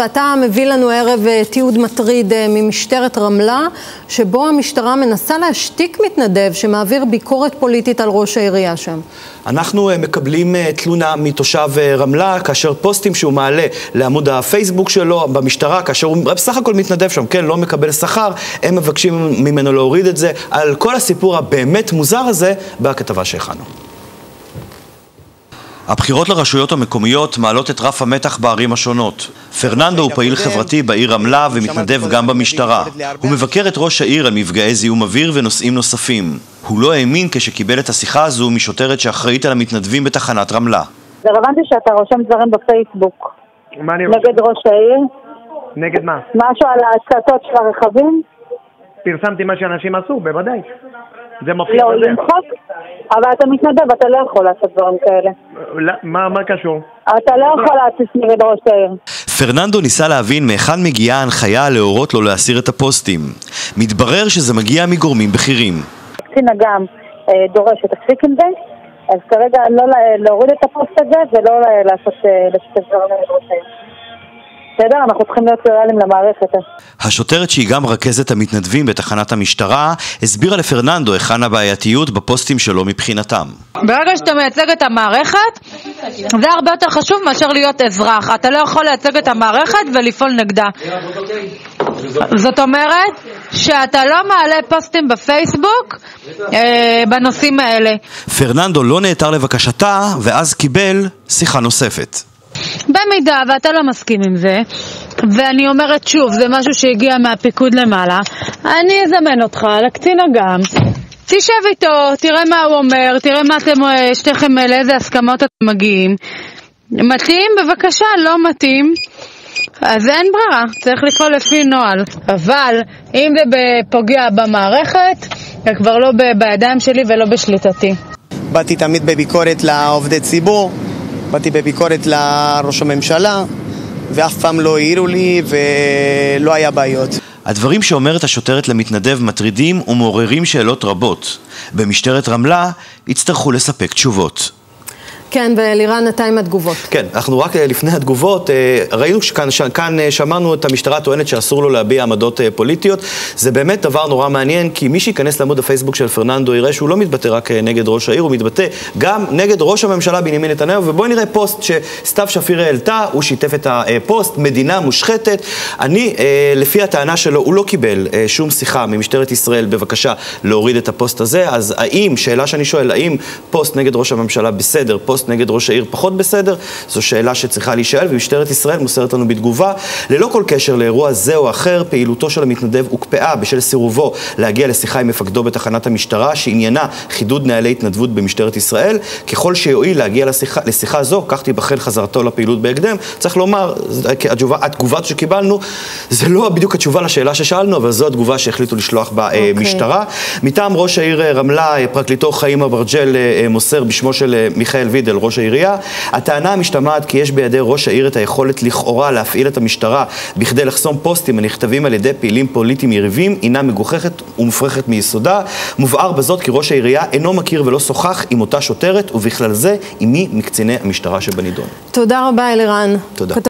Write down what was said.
ואתה מביא לנו ערב תיעוד מטריד ממשטרת רמלה, שבו המשטרה מנסה להשתיק מתנדב שמעביר ביקורת פוליטית על ראש העירייה שם. אנחנו מקבלים תלונה מתושב רמלה, כאשר פוסטים שהוא מעלה לעמוד הפייסבוק שלו במשטרה, כאשר הוא בסך הכל מתנדב שם, כן, לא מקבל שכר, הם מבקשים ממנו להוריד את זה. על כל הסיפור הבאמת מוזר הזה, בכתבה שהכנו. הבחירות לרשויות המקומיות מעלות את רף המתח בערים השונות. פרננדו הוא פעיל חברתי בעיר רמלה ומתנדב גם במשטרה. הוא מבקר את ראש העיר על מפגעי זיהום אוויר ונושאים נוספים. הוא לא האמין כשקיבל את השיחה הזו משוטרת שאחראית על המתנדבים בתחנת רמלה. זה רלוונטי שאתה רושם דברים בפייסבוק. מה אני רושם? נגד ראש העיר? נגד מה? משהו על ההצתות של הרכבים? פרסמתי מה שאנשים עשו, בוודאי. זה מופיע לא, בזה. למחוק? אבל אתה מתנדב, אתה לא יכול לעשות דברים כאלה. לא, מה, מה קשור? אתה לא יכול להתסיס נגד ראש העיר. פרננדו ניסה להבין מהיכן מגיעה ההנחיה להורות לו להסיר את הפוסטים. מתברר שזה מגיע מגורמים בכירים. קצין אג"ם אה, דורש שתפסיק עם זה, אז כרגע לא לה- להוריד את הפוסט הזה ולא לעשות, אה, לשתף דברים נגד ראש העיר. בסדר? אנחנו צריכים להיות לויאליים למערכת. השוטרת שהיא גם רכזת המתנדבים בתחנת המשטרה, הסבירה לפרננדו היכן הבעייתיות בפוסטים שלו מבחינתם. ברגע שאתה מייצג את המערכת, זה הרבה יותר חשוב מאשר להיות אזרח. אתה לא יכול לייצג את המערכת ולפעול נגדה. זאת אומרת שאתה לא מעלה פוסטים בפייסבוק אה, בנושאים האלה. פרננדו לא נעתר לבקשתה, ואז קיבל שיחה נוספת. במידה ואתה לא מסכים עם זה, ואני אומרת שוב, זה משהו שהגיע מהפיקוד למעלה, אני אזמן אותך לקצין אג"ם, תשב איתו, תראה מה הוא אומר, תראה מה אתם, אה, שתיכם, אה, לאיזה הסכמות אתם מגיעים. מתאים? בבקשה, לא מתאים. אז אין ברירה, צריך לפעול לפי נוהל. אבל אם זה פוגע במערכת, זה כבר לא בידיים שלי ולא בשליטתי. באתי תמיד בביקורת לעובדי ציבור, באתי בביקורת לראש הממשלה, ואף פעם לא העירו לי ולא היה בעיות. הדברים שאומרת השוטרת למתנדב מטרידים ומעוררים שאלות רבות. במשטרת רמלה יצטרכו לספק תשובות. כן, ואלירן, אתה עם התגובות. כן, אנחנו רק אה, לפני התגובות, אה, ראינו שכאן ש- כאן, אה, שמענו את המשטרה טוענת שאסור לו להביע עמדות פוליטיות. זה באמת דבר נורא מעניין, כי מי שייכנס לעמוד הפייסבוק של פרננדו יראה שהוא לא מתבטא רק נגד ראש העיר, הוא מתבטא גם נגד ראש הממשלה בנימין נתניהו. ובואי נראה פוסט שסתיו שפיר העלתה, הוא שיתף את הפוסט, מדינה מושחתת. אני, לפי הטענה שלו, הוא לא קיבל שום שיחה ממשטרת ישראל בבקשה להוריד את הפוסט הזה. אז האם, שאלה שאני שואל, האם פוסט נגד ראש הממשלה בסדר, פוסט נגד ראש העיר פחות בסדר? זו שאלה שצריכה להישאל, ומשטרת ישראל מוסרת לנו בתגובה, ללא כל קשר לאירוע זה או אחר, פעילותו של המתנדב הוקפאה בשל סירובו להגיע לשיחה עם מפקדו בתחנת המשטרה, שעניינה חידוד נהלי התנדבות במשטרת ישראל. ככל שיועיל להגיע לשיחה, לשיחה זו, כך תיבחן חזרתו לפעילות בהקדם. צריך לומר, התגובה, התגובה שקיבלנו, זה לא בדיוק התשובה לשאלה ששאלנו, אבל זו התגובה שהחליטו לשלוח במשטרה. מטעם ראש העיר אה, רמלה, אה, פרקליטו חיים אברג'ל אה, אה, מוסר בשמו של אה, מיכאל וידל, ראש העירייה. הטענה המשתמעת כי יש בידי ראש העיר את היכולת לכאורה להפעיל את המשטרה בכדי לחסום פוסטים הנכתבים על ידי פעילים פוליטיים יריבים, הינה מגוחכת ומופרכת מיסודה. מובהר בזאת כי ראש העירייה אינו מכיר ולא שוחח עם אותה שוטרת, ובכלל זה עם מי מקציני המשטרה שבנידון. תודה רבה, אלירן. תודה.